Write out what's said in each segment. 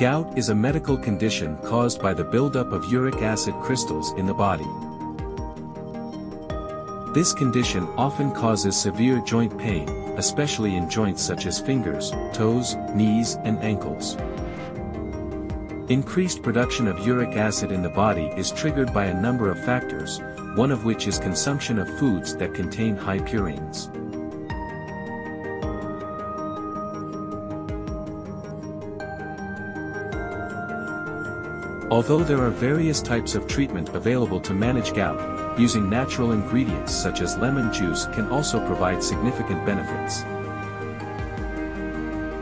Gout is a medical condition caused by the buildup of uric acid crystals in the body. This condition often causes severe joint pain, especially in joints such as fingers, toes, knees and ankles. Increased production of uric acid in the body is triggered by a number of factors, one of which is consumption of foods that contain high purines. Although there are various types of treatment available to manage gout, using natural ingredients such as lemon juice can also provide significant benefits.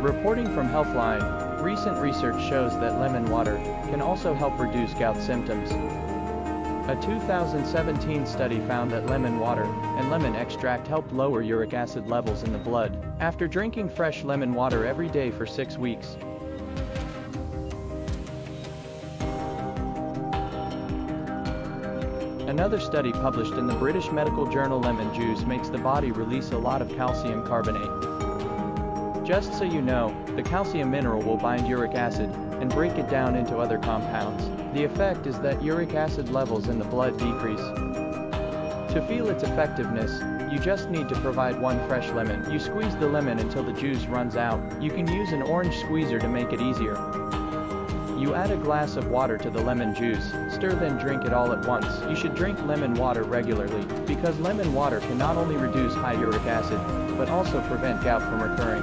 Reporting from Healthline, recent research shows that lemon water can also help reduce gout symptoms. A 2017 study found that lemon water and lemon extract helped lower uric acid levels in the blood after drinking fresh lemon water every day for six weeks. Another study published in the British medical journal Lemon Juice makes the body release a lot of calcium carbonate. Just so you know, the calcium mineral will bind uric acid and break it down into other compounds. The effect is that uric acid levels in the blood decrease. To feel its effectiveness, you just need to provide one fresh lemon. You squeeze the lemon until the juice runs out. You can use an orange squeezer to make it easier. You add a glass of water to the lemon juice, stir then drink it all at once. You should drink lemon water regularly, because lemon water can not only reduce high uric acid, but also prevent gout from recurring.